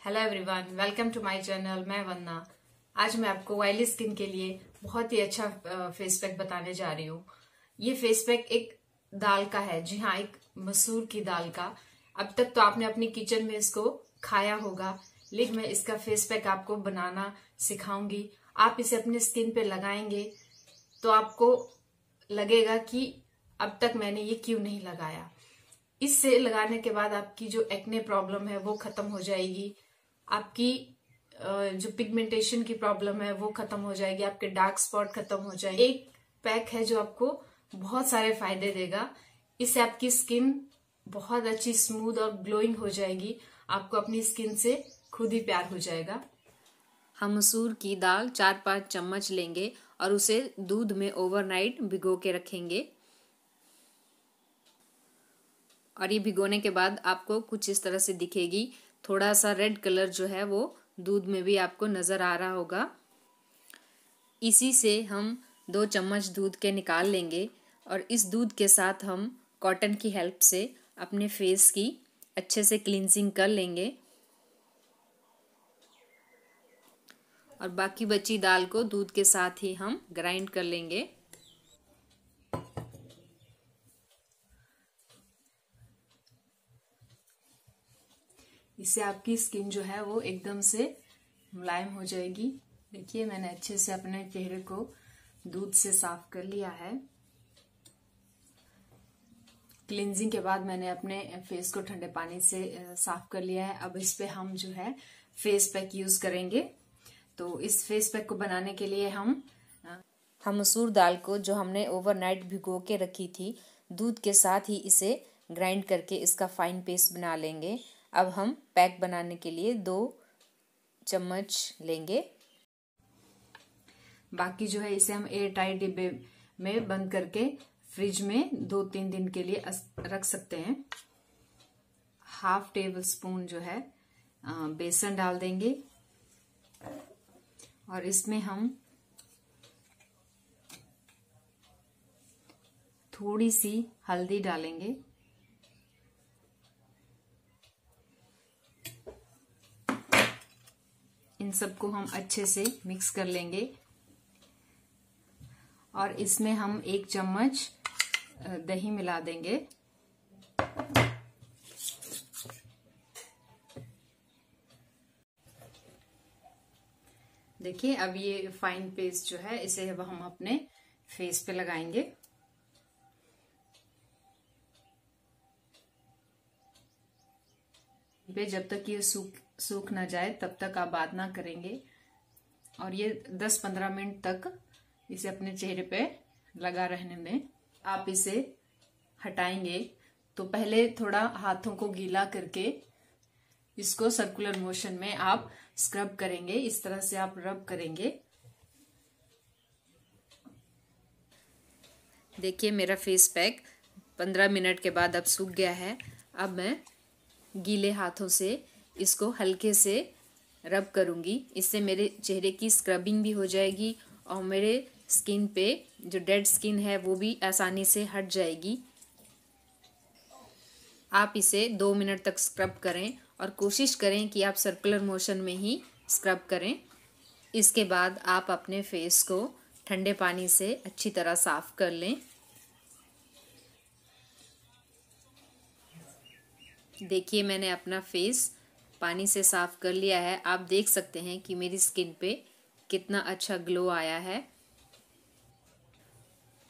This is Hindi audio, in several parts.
Hello everyone welcome to my channel मैं वन्ना। आज मैं आपको ऑयली स्किन के लिए बहुत ही अच्छा फेस पैक बताने जा रही हूँ। ये फेस पैक एक दाल का है। जी हाँ एक मसूर की दाल का। अब तक तो आपने अपनी किचन में इसको खाया होगा, लेकिन मैं इसका फेस पैक आपको बनाना सिखाऊँगी। आप इसे अपने स्किन पे लगाएँगे तो आपको लगेगा कि अब तक मैंने ये क्यों नहीं लगाया। इससे लगाने के बाद आपकी जो एक्ने प्रॉब्लम है, वो खत्म हो जाएगी। आपकी जो पिगमेंटेशन की प्रॉब्लम है, वो खत्म हो जाएगी, आपके डार्क स्पॉट खत्म हो जाएगी। एक पैक है जो आपको बहुत सारे फ़ायदे देगा। इससे आपकी स्किन बहुत अच्छी स्मूथ और ग्लोइंग हो जाएगी। आपको अपनी स्किन से खुद ही प्यार हो जाएगा। हम मसूर की दाल चार पाँच चम्मच लेंगे और उसे दूध में ओवरनाइट भिगो के रखेंगे। और ये भिगोने के बाद आपको कुछ इस तरह से दिखेगी। थोड़ा सा रेड कलर जो है वो दूध में भी आपको नज़र आ रहा होगा। इसी से हम दो चम्मच दूध के निकाल लेंगे और इस दूध के साथ हम कॉटन की हेल्प से अपने फेस की अच्छे से क्लींजिंग कर लेंगे। और बाकी बची दाल को दूध के साथ ही हम ग्राइंड कर लेंगे। इससे आपकी स्किन जो है वो एकदम से मुलायम हो जाएगी। देखिए, मैंने अच्छे से अपने चेहरे को दूध से साफ़ कर लिया है। क्लिनजिंग के बाद मैंने अपने फेस को ठंडे पानी से साफ़ कर लिया है। अब इस पे हम जो है फेस पैक यूज़ करेंगे। तो इस फेस पैक को बनाने के लिए हम हम मसूर दाल को जो हमने ओवरनाइट भिगो के रखी थी, दूध के साथ ही इसे ग्राइंड करके इसका फाइन पेस्ट बना लेंगे। अब हम पैक बनाने के लिए दो चम्मच लेंगे। बाकी जो है, इसे हम एयर टाइट डिब्बे में बंद करके फ्रिज में दो तीन दिन के लिए रख सकते हैं। हाफ़ टेबल स्पून जो है बेसन डाल देंगे। और इसमें हम थोड़ी सी हल्दी डालेंगे। इन सबको हम अच्छे से मिक्स कर लेंगे। और इसमें हम एक चम्मच दही मिला देंगे। देखिए, अब ये फाइन पेस्ट जो है, इसे अब हम अपने फेस पे लगाएँगे। पे जब तक ये सूख सूख ना जाए, तब तक आप बात ना करेंगे। और ये 10-15 मिनट तक इसे अपने चेहरे पे लगा रहने में आप इसे हटाएँगे। तो पहले थोड़ा हाथों को गीला करके इसको सर्कुलर मोशन में आप स्क्रब करेंगे। इस तरह से आप रब करेंगे। देखिए मेरा फेस पैक पंद्रह मिनट के बाद अब सूख गया है। अब मैं गीले हाथों से इसको हल्के से रब करूँगी। इससे मेरे चेहरे की स्क्रबिंग भी हो जाएगी और मेरे स्किन पे जो डेड स्किन है, वो भी आसानी से हट जाएगी। आप इसे दो मिनट तक स्क्रब करें और कोशिश करें कि आप सर्कुलर मोशन में ही स्क्रब करें। इसके बाद आप अपने फेस को ठंडे पानी से अच्छी तरह साफ़ कर लें। देखिए, मैंने अपना फेस पानी से साफ़ कर लिया है। आप देख सकते हैं कि मेरी स्किन पे कितना अच्छा ग्लो आया है।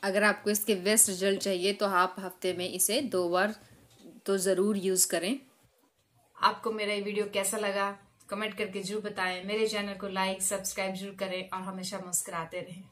अगर आपको इसके बेस्ट रिज़ल्ट चाहिए तो आप हफ़्ते में इसे दो बार तो ज़रूर यूज़ करें। आपको मेरा ये वीडियो कैसा लगा? कमेंट करके ज़रूर बताएँ। मेरे चैनल को लाइक सब्सक्राइब ज़रूर करें और हमेशा मुस्कुराते रहें।